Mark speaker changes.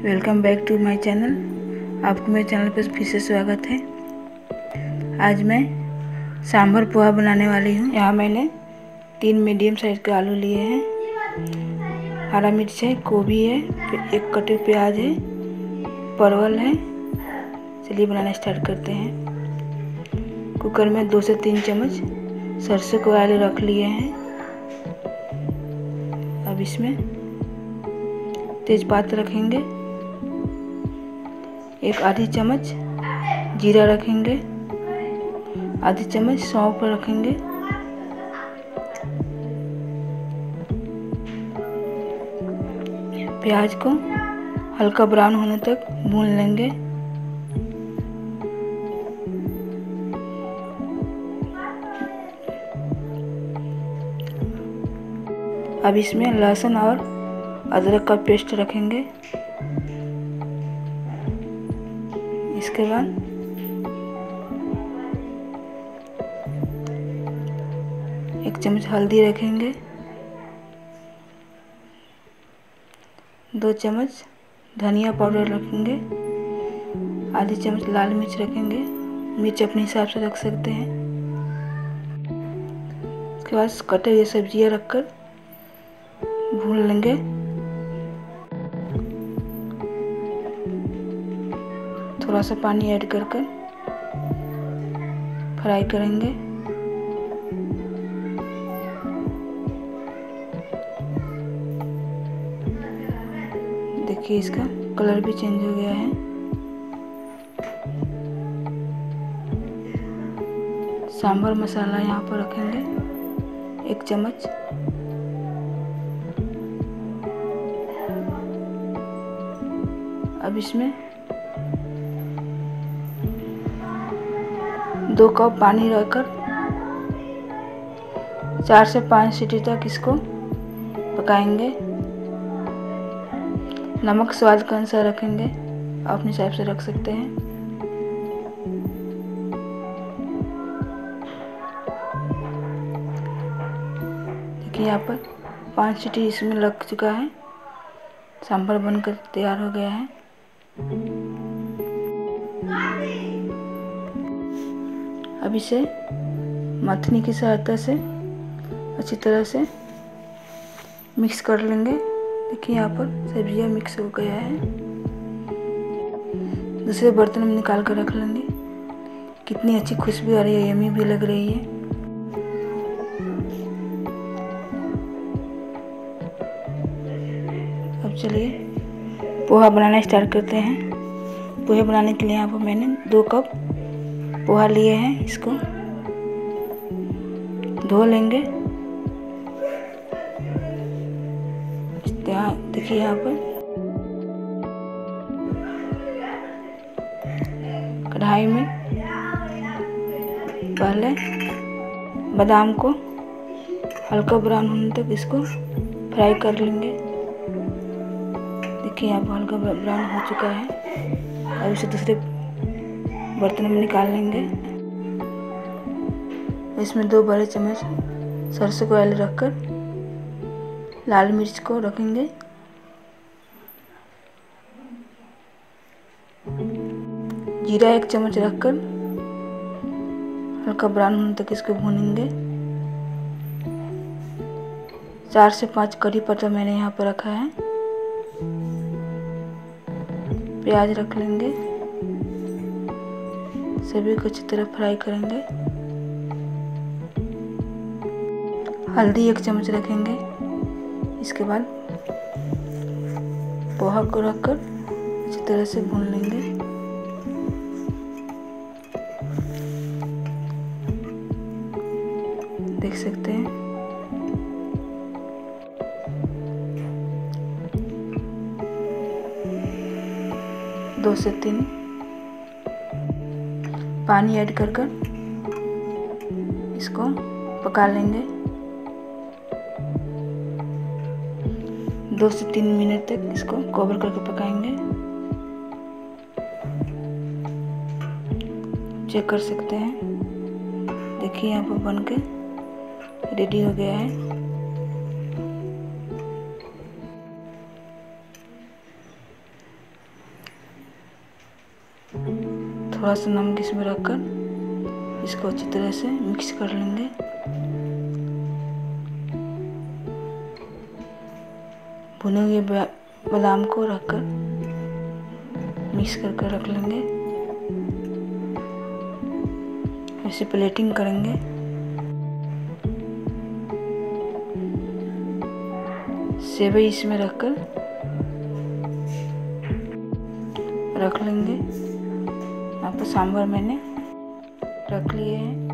Speaker 1: Welcome back to my channel. आपको मेरे channel पर फिर से स्वागत है। आज मैं सांभर पोहा बनाने वाली हूँ। यहाँ मैंने तीन मीडियम साइज़ के आलू लिए हैं। हरा मिर्च है, गोभी है एक कटे प्याज है, परवल है। चलिए बनाना स्टार्ट करते हैं। कुकर में दो से तीन चम्मच सरसों के आलू रख लिए हैं। अब इसमें तेज़पात रखेंगे। एक आधी चम्मच जीरा रखेंगे, आधी चम्मच सौंफ रखेंगे। प्याज को हल्का ब्राउन होने तक भून लेंगे। अब इसमें लहसुन और अदरक का पेस्ट रखेंगे। इसके बाद? एक चम्मच हल्दी रखेंगे। दो चम्मच धनिया पाउडर रखेंगे। आधी चम्मच लाल मिर्च रखेंगे। मिर्च अपने हिसाब से रख सकते हैं। उसके बाद कटे हुए सब्ज़ियाँ रखकर भून लेंगे। थोड़ा सा पानी ऐड कर फ्राई करेंगे। देखिए इसका कलर भी चेंज हो गया है। सांभर मसाला यहाँ पर रखेंगे, एक चम्मच। अब इसमें दो कप पानी रखकर, चार से पाँच सीटी तक इसको पकाएँगे। नमक स्वाद के अनुसार रखेंगे। अपने हिसाब से रख सकते हैं। देखिए, यहाँ पर पाँच सीटी इसमें लग चुका है। सांभर बनकर तैयार हो गया है। अब इसे मथनी की सहायता से अच्छी तरह से मिक्स कर लेंगे। देखिए, यहाँ पर सब्ज़ियाँ मिक्स हो गया है। दूसरे बर्तन में निकाल कर रख लेंगे। कितनी अच्छी खुशबू आ रही है यमी भी लग रही है। अब चलिए, पोहा बनाना स्टार्ट करते हैं। पोहे बनाने के लिए यहाँ पर मैंने दो कप पोहा लिए हैं इसको। धो लेंगे। देखिए यहाँ पर। कढ़ाई में पहले बादाम को हल्का ब्राउन होने तक इसको फ्राई कर लेंगे। देखिए यहाँ पर हल्का ब्राउन हो चुका है। अब इसे दूसरे बर्तन में निकाल लेंगे। इसमें दो बड़े चम्मच सरसों का ऑयल रखकर लाल मिर्च को रखेंगे। जीरा एक चम्मच रखकर हल्का ब्राउन होने तक इसको भूनेंगे। चार से पाँच कड़ी पत्ता मैंने यहाँ पर रखा है। प्याज रख लेंगे। सभी को अच्छी तरह फ्राई करेंगे। हल्दी एक चम्मच रखेंगे। इसके बाद पोहा को रखकर अच्छी तरह से भून लेंगे। देख सकते हैं। दो से तीन। पानी ऐड कर कर इसको पका लेंगे। दो से तीन मिनट तक इसको कवर करके पकाएँगे। चेक कर सकते हैं। देखिए यहाँ पर बन के रेडी हो गया है। थोड़ा सा नमक इसमें रखकर इसको अच्छी तरह से मिक्स कर लेंगे। भुने हुए बादाम को रखकर मिक्स करके रख लेंगे। ऐसे प्लेटिंग करेंगे। सेवई इसमें रखकर रख लेंगे। यहाँ पर सांभर मैंने रख लिए हैं।